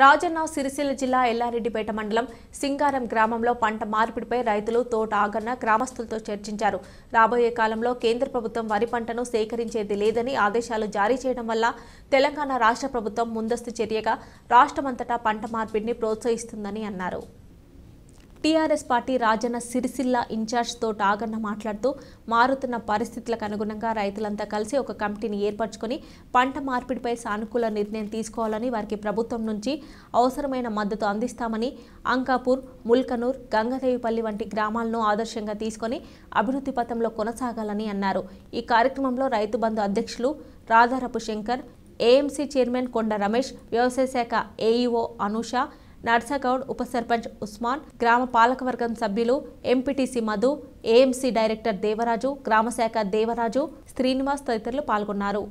రాజన్న సిరిసిల్ల జిల్లా ఎల్లారెడ్డిపేట మండలం సింగారం గ్రామంలో పంట మార్పిడిపై రైతులు తోట ఆగన్న గ్రామస్తులతో చర్చించారు. రాబోయే కాలంలో కేంద్ర ప్రభుత్వం వరి పంటను సేకరించేది లేదని ఆదేశాలు జారీ చేయడం వల్ల తెలంగాణ రాష్ట్ర ప్రభుత్వం ముందస్తు చర్యగా రాష్ట్రమంతటా పంట మార్పిడిని ప్రోత్సహిస్తుందని అన్నారు. టీఆర్ఎస్ పార్టీ రాజన్న సిరిసిల్ల ఇన్ఛార్జ్తో టాగన్న మాట్లాడుతూ మారుతున్న పరిస్థితులకు అనుగుణంగా రైతులంతా కలిసి ఒక కమిటీని ఏర్పరచుకొని పంట మార్పిడిపై సానుకూల నిర్ణయం తీసుకోవాలని వారికి ప్రభుత్వం నుంచి అవసరమైన మద్దతు అందిస్తామని అంకాపూర్ ముల్కనూర్ గంగదేవిపల్లి వంటి గ్రామాలను ఆదర్శంగా తీసుకొని అభివృద్ధి పథంలో కొనసాగాలని అన్నారు. ఈ కార్యక్రమంలో రైతు బంధు అధ్యక్షులు రాధారపు శంకర్ ఏఎంసీ చైర్మన్ కొండ రమేష్ వ్యవసాయ శాఖ ఏఈఓ అనూష నర్సగౌడ్ ఉప సర్పంచ్ ఉస్మాన్ గ్రామ పాలకవర్గం సభ్యులు MPTC Madhu AMC director Devaraju గ్రామ శాఖ దేవరాజు శ్రీనివాస్ తదితరులు పాల్గొన్నారు.